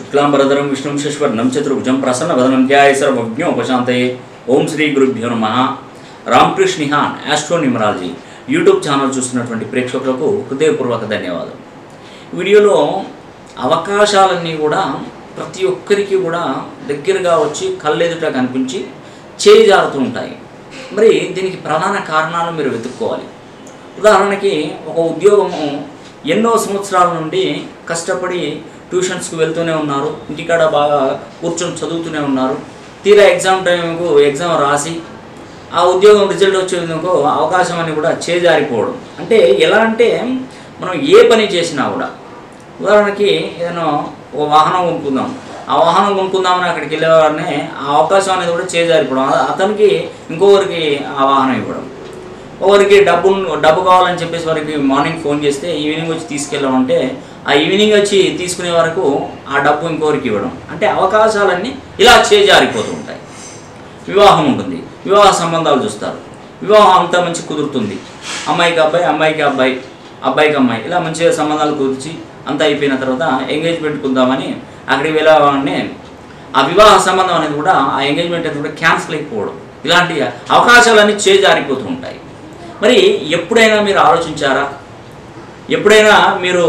శుక్లాంబరధరం విష్ణుం శశ్వర్ణం చతుర్భుజం ప్రసన్నవదనం ధ్యాయ సర్వజ్ఞోపశాంతయే ఓం శ్రీ గురుభ్యో నమ రామకృష్ణ నిహాన్ ఆస్ట్రో న్యూమరాలజీ యూట్యూబ్ ఛానల్ చూస్తున్నటువంటి ప్రేక్షకులకు హృదయపూర్వక ధన్యవాదాలు వీడియోలో అవకాశాలన్నీ కూడా ప్రతి ఒక్కరికి కూడా దగ్గరగా వచ్చి కళ్ళెదుట కనిపించి చేజారుతూ ఉంటాయి. మరి దీనికి ప్రధాన కారణాలు మీరు వెతుక్కోవాలి. ఉదాహరణకి ఒక ఉద్యోగము ఎన్నో సంవత్సరాల నుండి కష్టపడి ట్యూషన్స్కి వెళ్తూనే ఉన్నారు. ఇంటికాడ బాగా కూర్చొని చదువుతూనే ఉన్నారు. తీరా ఎగ్జామ్ టైంకు ఎగ్జామ్ రాసి ఆ ఉద్యోగం రిజల్ట్ వచ్చేందుకు అవకాశం అని కూడా చేజారిపోవడం. అంటే ఎలా అంటే మనం ఏ పని చేసినా కూడా ఉదాహరణకి ఏదైనా ఒక వాహనం కొనుక్కుందాం. ఆ వాహనం కొనుక్కుందామని అక్కడికి వెళ్ళేవారిని ఆ అవకాశం అనేది కూడా చేజారిపోవడం. అతనికి ఇంకొకరికి ఆ వాహనం ఇవ్వడం. ఒకరికి డబ్బు డబ్బు కావాలని చెప్పేసి వారికి మార్నింగ్ ఫోన్ చేస్తే ఈవినింగ్ వచ్చి తీసుకెళ్ళామంటే ఆ ఈవినింగ్ వచ్చి తీసుకునే వరకు ఆ డబ్బు ఇంకొకరికి ఇవ్వడం. అంటే అవకాశాలన్నీ ఇలా చేజారిపోతూ ఉంటాయి. వివాహం ఉంటుంది. వివాహ సంబంధాలు చూస్తారు. వివాహం అంతా మంచి కుదురుతుంది. అమ్మాయికి అబ్బాయి అమ్మాయికి అబ్బాయి అబ్బాయికి అమ్మాయి ఇలా మంచిగా సంబంధాలు కుదిర్చి అంతా అయిపోయిన తర్వాత ఎంగేజ్మెంట్ కుందామని అక్కడికి వెళ్ళామని ఆ వివాహ సంబంధం అనేది కూడా ఆ ఎంగేజ్మెంట్ అనేది కూడా క్యాన్సిల్ అయిపోవడం. ఇలాంటి అవకాశాలన్నీ చేజారిపోతూ ఉంటాయి. మరి ఎప్పుడైనా మీరు ఆలోచించారా? ఎప్పుడైనా మీరు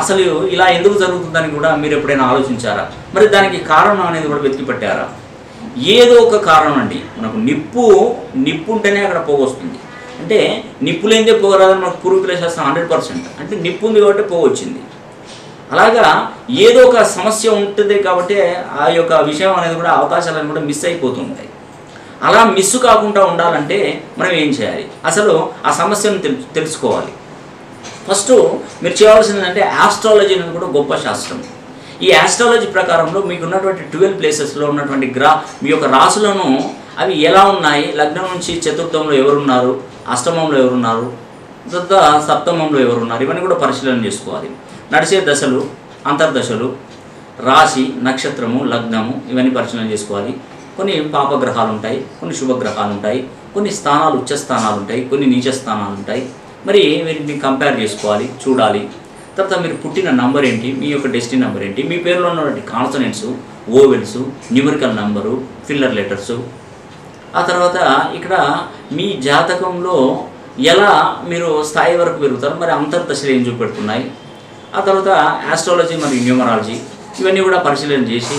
అసలు ఇలా ఎందుకు జరుగుతుందని కూడా మీరు ఎప్పుడైనా ఆలోచించారా? మరి దానికి కారణం అనేది కూడా వెతికి పెట్టారా ఏదో ఒక కారణం అండి. మనకు నిప్పు నిప్పు ఉంటేనే అక్కడ పోగొస్తుంది అంటే నిప్పు లేనిదే పోగరాదని మనకు పూర్వీకుల శాస్త్రం హండ్రెడ్ పర్సెంట్. అంటే నిప్పు ఉంది కాబట్టి పోగొచ్చింది అలాగా ఏదో ఒక సమస్య ఉంటుంది కాబట్టి ఆ యొక్క విషయం అనేది కూడా అవకాశాలను కూడా మిస్ అయిపోతుంటాయి అలా మిస్ కాకుండా ఉండాలంటే మనం ఏం చేయాలి? అసలు ఆ సమస్యను తెలు తెలుసుకోవాలి. ఫస్ట్ మీరు చేయవలసింది అంటే ఆస్ట్రాలజీ అనేది కూడా గొప్ప శాస్త్రం. ఈ ఆస్ట్రాలజీ ప్రకారంలో మీకు ఉన్నటువంటి ట్వెల్వ్ ప్లేసెస్లో ఉన్నటువంటి గ్రా మీ యొక్క రాసులను అవి ఎలా ఉన్నాయి? లగ్నం నుంచి చతుర్థంలో ఎవరున్నారు? అష్టమంలో ఎవరున్నారు? తర్వాత సప్తమంలో ఎవరున్నారు? ఇవన్నీ కూడా పరిశీలన చేసుకోవాలి. నడిచే దశలు అంతర్దశలు రాశి నక్షత్రము లగ్నము ఇవన్నీ పరిశీలన చేసుకోవాలి. కొన్ని పాపగ్రహాలు ఉంటాయి కొన్ని శుభగ్రహాలు ఉంటాయి కొన్ని స్థానాలు ఉచ్చ స్థానాలు ఉంటాయి కొన్ని నీచ స్థానాలు ఉంటాయి మరి వీటిని కంపేర్ చేసుకోవాలి చూడాలి. తర్వాత మీరు పుట్టిన నంబర్ ఏంటి మీ యొక్క డెస్టినీ నంబర్ ఏంటి మీ పేరులో ఉన్నటువంటి consonants vowels numerical number filler letters ఆ తర్వాత ఇక్కడ మీ జాతకంలో ఎలా మీరు స్థాయి వరకు పెరుగుతారు మరి అంతర్దశలు ఏం చూపెడుతున్నాయి. ఆ తర్వాత ఆస్ట్రాలజీ మరియు న్యూమరాలజీ ఇవన్నీ కూడా పరిశీలన చేసి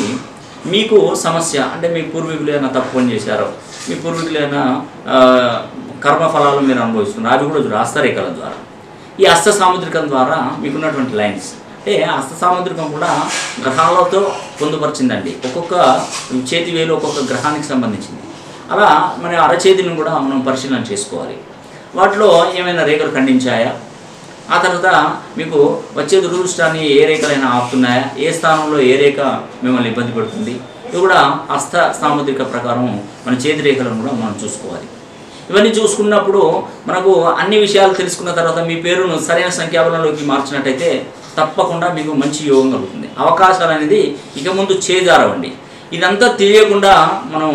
మీకు సమస్య అంటే మీ పూర్వీకులు ఏమైనా తప్పు పని చేశారో. మీ పూర్వీకులు ఏమైనా కర్మఫలాలు మీరు అనుభవిస్తున్నారు. అవి కూడా చూడు హస్తరేఖల ద్వారా. ఈ హస్త సాముద్రికం ద్వారా మీకున్నటువంటి లైన్స్. అంటే హస్త సాముద్రికం కూడా గ్రహాలతో పొందుపరిచిందండి. ఒక్కొక్క చేతి వేలు ఒక్కొక్క గ్రహానికి సంబంధించింది. అలా మన అరచేతిని కూడా మనం పరిశీలన చేసుకోవాలి. వాటిలో ఏమైనా రేఖలు ఖండించాయా? ఆ తర్వాత మీకు వచ్చే దురదృష్టాన్ని ఏ రేఖలైనా ఆపుతున్నాయా? ఏ స్థానంలో ఏ రేఖ మిమ్మల్ని ఇబ్బంది పడుతుంది? ఇది కూడా హస్త సాముద్రిక ప్రకారం మన చేతి రేఖలను కూడా మనం చూసుకోవాలి. ఇవన్నీ చూసుకున్నప్పుడు మనకు అన్ని విషయాలు తెలుసుకున్న తర్వాత మీ పేరును సరైన సంఖ్యాబలంలోకి మార్చినట్టయితే తప్పకుండా మీకు మంచి యోగం కలుగుతుంది. అవకాశాలు అనేది ఇక ముందు చేజారవండి. ఇదంతా తెలియకుండా మనం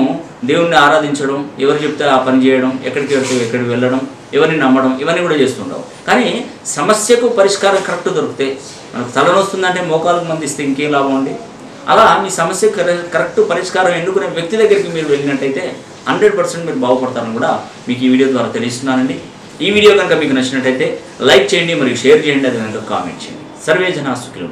దేవుణ్ణి ఆరాధించడం ఎవరు చెప్తే ఆ పని చేయడం ఎక్కడికి వెళ్తే ఎక్కడికి వెళ్ళడం ఇవన్నీ నమ్మడం ఇవన్నీ కూడా చేస్తుంటాం కానీ సమస్యకు పరిష్కారం కరెక్ట్ దొరికితే మనకు తలనొస్తుందంటే మోకాలకు మందిస్తే ఇంకేం లాభం అండి? అలా మీ సమస్య కరెక్ట్ పరిష్కారం ఎన్నుకునే వ్యక్తి దగ్గరికి మీరు వెళ్ళినట్టయితే హండ్రెడ్ పర్సెంట్ మీరు బాగుపడతారని కూడా మీకు ఈ వీడియో ద్వారా తెలుస్తున్నానండి ఈ వీడియో కనుక మీకు నచ్చినట్టయితే లైక్ చేయండి మరియు షేర్ చేయండి అది కనుక కామెంట్ చేయండి. సర్వే జనా సుఖిలో